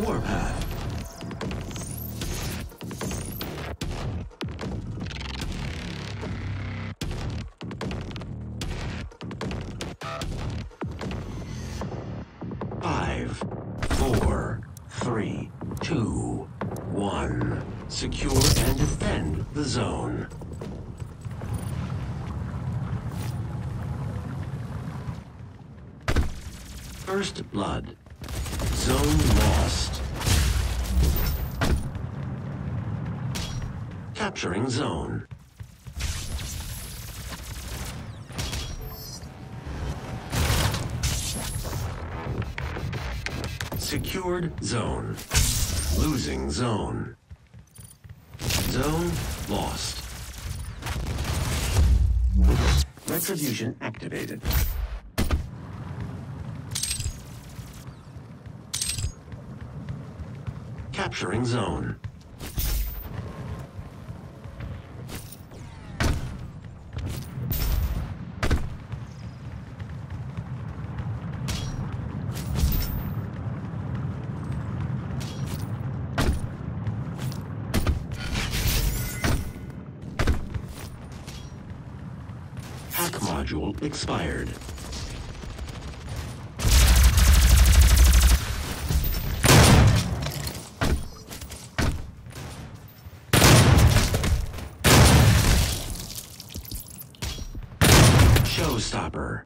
Warpath. Five, four, three, two, one. Secure and defend the zone. First Blood. Zone lost. Capturing zone. Secured zone. Losing zone. Zone lost. Retribution activated. Capturing zone. Hack module expired. Showstopper.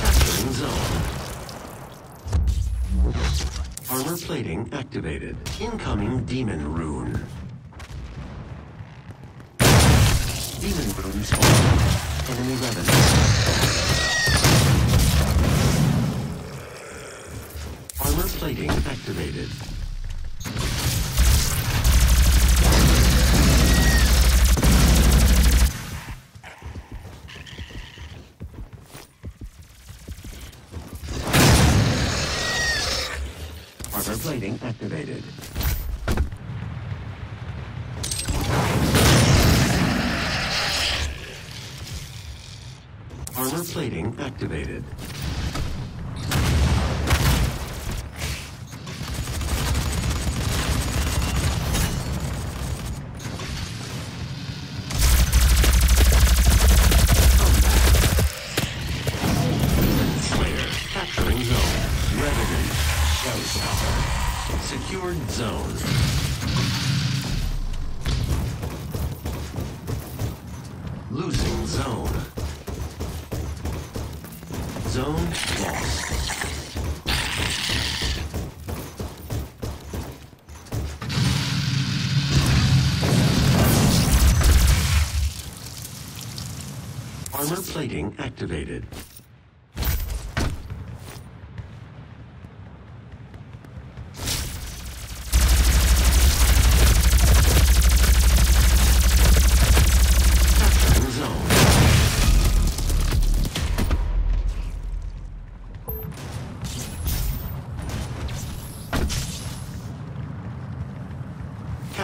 Capturing zone. Armor plating activated. Incoming demon rune. Demon rune spawn. Enemy revenant. Activated. Armor plating activated. Zone lost. Armor plating activated.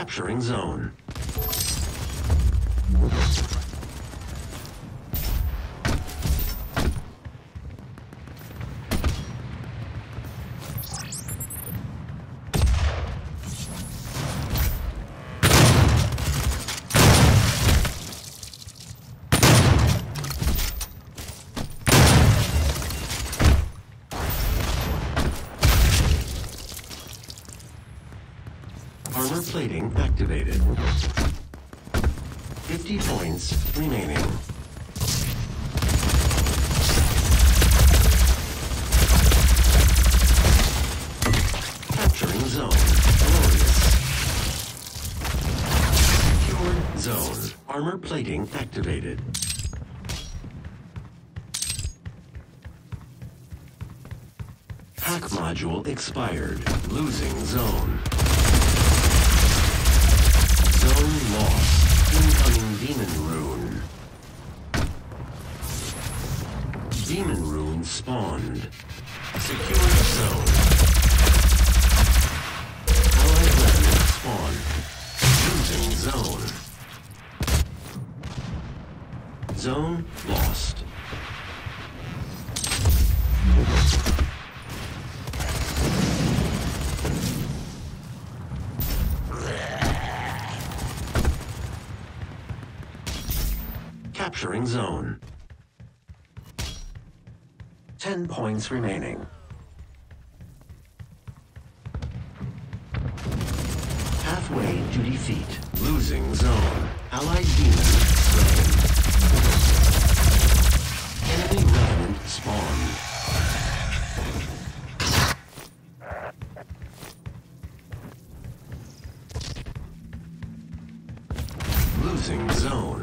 Capturing zone. Activated. 50 points remaining. Capturing zone. Glorious. Zone. Armor plating activated. Hack module expired. Losing zone. Zone lost. Incoming demon rune. Demon rune spawned. Secure zone. Allied. Losing zone. Zone lost. Capturing zone. Ten points remaining. Halfway to defeat. Losing zone. Allied demon slain. Enemy revenant spawned. Losing zone.